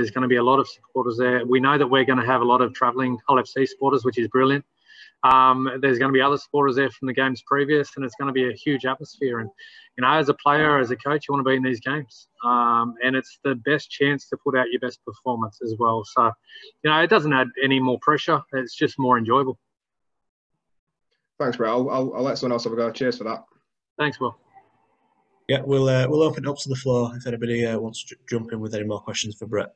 There's going to be a lot of supporters there. We know that we're going to have a lot of travelling Hull FC supporters, which is brilliant. Um, there's going to be other supporters there from the games previous, and it's going to be a huge atmosphere. And you know, as a player, as a coach, you want to be in these games, um, and it's the best chance to put out your best performance as well. So, you know, it doesn't add any more pressure; it's just more enjoyable. Thanks, Brett. I'll, I'll, I'll let someone else have a go. Cheers for that. Thanks, Will. Yeah, we'll uh, we'll open it up to the floor if anybody uh, wants to jump in with any more questions for Brett.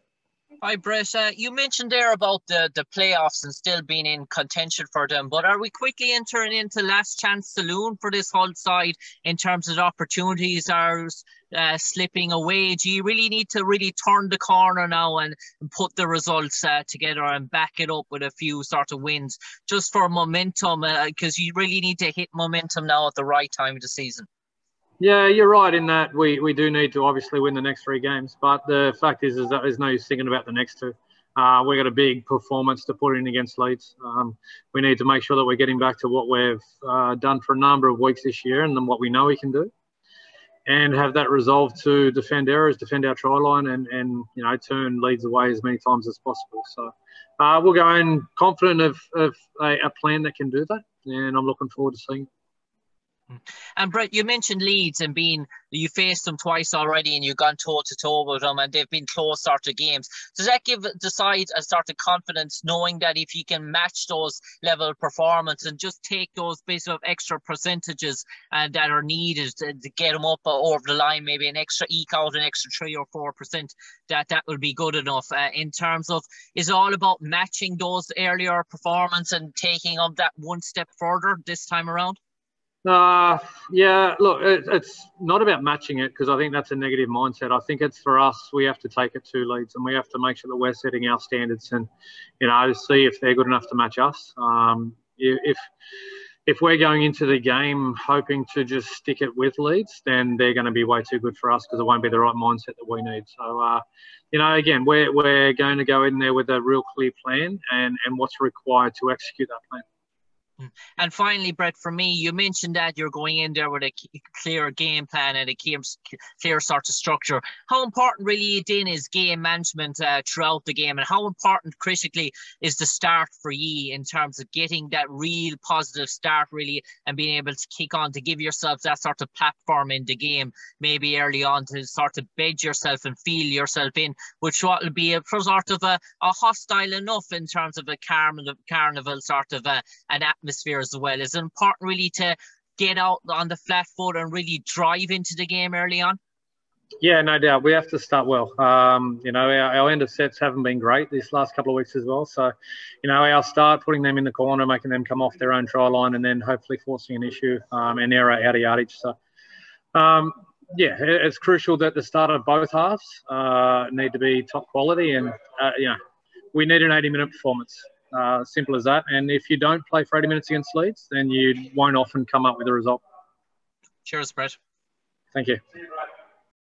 Hi, Brett. Uh, you mentioned there about the, the playoffs and still being in contention for them, but are we quickly entering into last chance saloon for this Hull side in terms of opportunities are uh, slipping away? Do you really need to really turn the corner now and, and put the results uh, together and back it up with a few sort of wins just for momentum? Because uh, you really need to hit momentum now at the right time of the season. Yeah, you're right in that we, we do need to obviously win the next three games, but the fact is is that there's no use thinking about the next two. Uh, we got a big performance to put in against Leeds. Um, we need to make sure that we're getting back to what we've uh, done for a number of weeks this year, and then what we know we can do, and have that resolve to defend errors, defend our try line, and and you know turn Leeds away as many times as possible. So uh, we'll go in confident of, of a, a plan that can do that, and I'm looking forward to seeing. It. And Brett, you mentioned Leeds and being you faced them twice already, and you've gone toe to toe with them, and they've been close sort of games. Does that give the side a sort of confidence, knowing that if you can match those level of performance and just take those bits of extra percentages and that are needed to, to get them up over the line, maybe an extra eke out an extra three or four percent, that that will be good enough. Uh, in terms of is it all about matching those earlier performance and taking them that one step further this time around. Uh, yeah, look, it, it's not about matching it because I think that's a negative mindset. I think it's for us, we have to take it to Leeds and we have to make sure that we're setting our standards and, you know, to see if they're good enough to match us. Um, if if we're going into the game hoping to just stick it with Leeds, then they're going to be way too good for us because it won't be the right mindset that we need. So, uh, you know, again, we're, we're going to go in there with a real clear plan and, and what's required to execute that plan. Mm. And finally, Brett, for me, you mentioned that you're going in there with a clear game plan and a clear, sort of structure. How important really then is game management uh, throughout the game, and how important critically is the start for you in terms of getting that real positive start really and being able to kick on to give yourself that sort of platform in the game, maybe early on to sort of bed yourself and feel yourself in, which will be a sort of a, a hostile enough in terms of a carnival, carnival sort of a, an atmosphere atmosphere as well. Is it important really to get out on the flat foot and really drive into the game early on? Yeah, no doubt. We have to start well. Um, you know, our, our, end of sets haven't been great this last couple of weeks as well. So, you know, our start putting them in the corner, making them come off their own try line, and then hopefully forcing an issue um, and error out of yardage. So, um, yeah, it's crucial that the start of both halves uh, need to be top quality, and uh, you know, we need an 80-minute performance. Uh, simple as that. And if you don't play for 80 minutes against Leeds, then you won't often come up with a result. Cheers, Brett. Thank you.